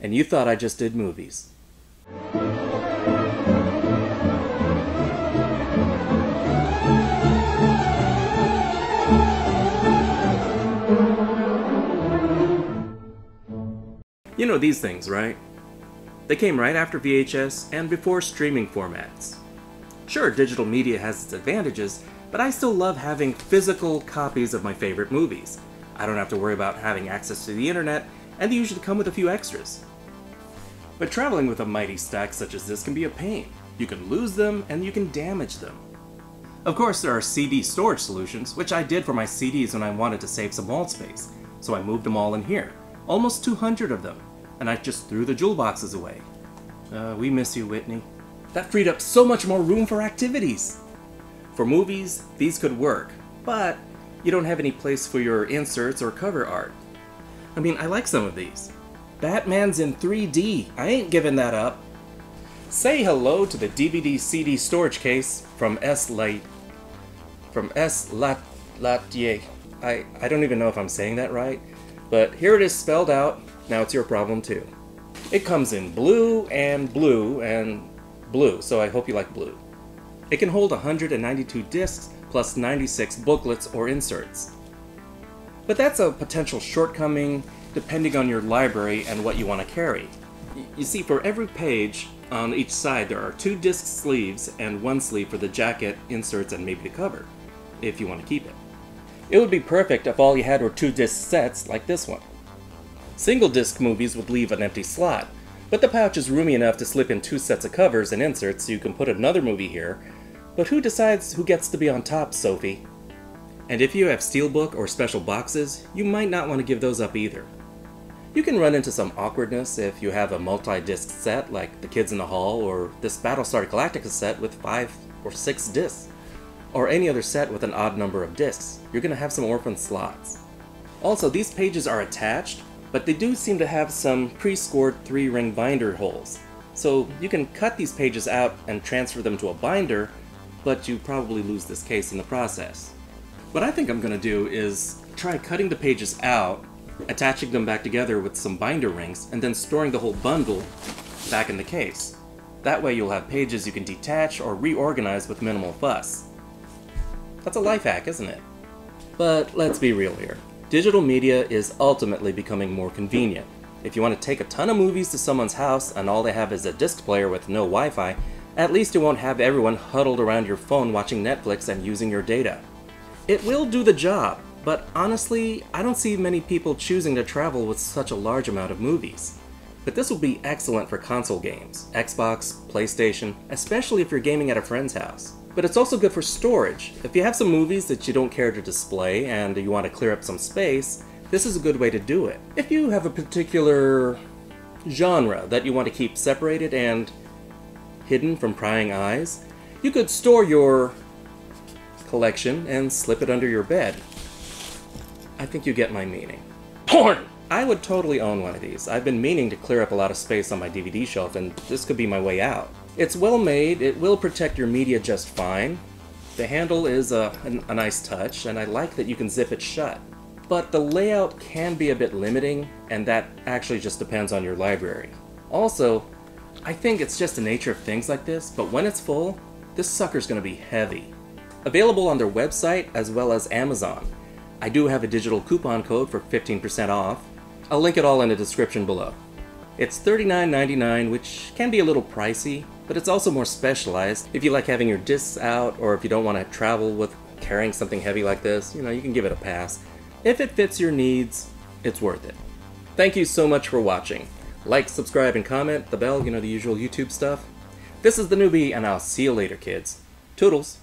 and you thought I just did movies. You know these things, right? They came right after VHS and before streaming formats. Sure, digital media has its advantages, but I still love having physical copies of my favorite movies. I don't have to worry about having access to the internet, and they usually come with a few extras. But traveling with a mighty stack such as this can be a pain. You can lose them, and you can damage them. Of course, there are CD storage solutions, which I did for my CDs when I wanted to save some wall space, so I moved them all in here. Almost 200 of them, and I just threw the jewel boxes away. Uh, we miss you, Whitney. That freed up so much more room for activities! For movies, these could work, but you don't have any place for your inserts or cover art. I mean, I like some of these. Batman's in 3D. I ain't giving that up. Say hello to the DVD CD storage case from S. Light. From S. Lat. Latier. I, I don't even know if I'm saying that right, but here it is spelled out. Now it's your problem too. It comes in blue and blue and blue, so I hope you like blue. It can hold 192 discs plus 96 booklets or inserts. But that's a potential shortcoming depending on your library and what you want to carry. You see, for every page on each side, there are two disc sleeves and one sleeve for the jacket, inserts, and maybe the cover, if you want to keep it. It would be perfect if all you had were two disc sets like this one. Single disc movies would leave an empty slot, but the pouch is roomy enough to slip in two sets of covers and inserts so you can put another movie here. But who decides who gets to be on top, Sophie? And if you have steelbook or special boxes, you might not want to give those up either. You can run into some awkwardness if you have a multi-disc set like The Kids in the Hall or this Battlestar Galactica set with 5 or 6 discs, or any other set with an odd number of discs. You're going to have some orphan slots. Also, these pages are attached, but they do seem to have some pre-scored 3-ring binder holes. So you can cut these pages out and transfer them to a binder, but you probably lose this case in the process. What I think I'm going to do is try cutting the pages out attaching them back together with some binder rings, and then storing the whole bundle back in the case. That way you'll have pages you can detach or reorganize with minimal fuss. That's a life hack, isn't it? But let's be real here. Digital media is ultimately becoming more convenient. If you want to take a ton of movies to someone's house and all they have is a disc player with no Wi-Fi, at least you won't have everyone huddled around your phone watching Netflix and using your data. It will do the job, but honestly, I don't see many people choosing to travel with such a large amount of movies. But this will be excellent for console games, Xbox, PlayStation, especially if you're gaming at a friend's house. But it's also good for storage. If you have some movies that you don't care to display and you want to clear up some space, this is a good way to do it. If you have a particular genre that you want to keep separated and hidden from prying eyes, you could store your collection and slip it under your bed. I think you get my meaning. Porn! I would totally own one of these. I've been meaning to clear up a lot of space on my DVD shelf, and this could be my way out. It's well made, it will protect your media just fine. The handle is uh, a, a, a nice touch, and I like that you can zip it shut. But the layout can be a bit limiting, and that actually just depends on your library. Also, I think it's just the nature of things like this, but when it's full, this sucker's gonna be heavy. Available on their website as well as Amazon. I do have a digital coupon code for 15% off. I'll link it all in the description below. It's $39.99, which can be a little pricey, but it's also more specialized. If you like having your discs out, or if you don't want to travel with carrying something heavy like this, you know, you can give it a pass. If it fits your needs, it's worth it. Thank you so much for watching. Like, subscribe, and comment, the bell, you know, the usual YouTube stuff. This is The NewBee, and I'll see you later, kids. Toodles!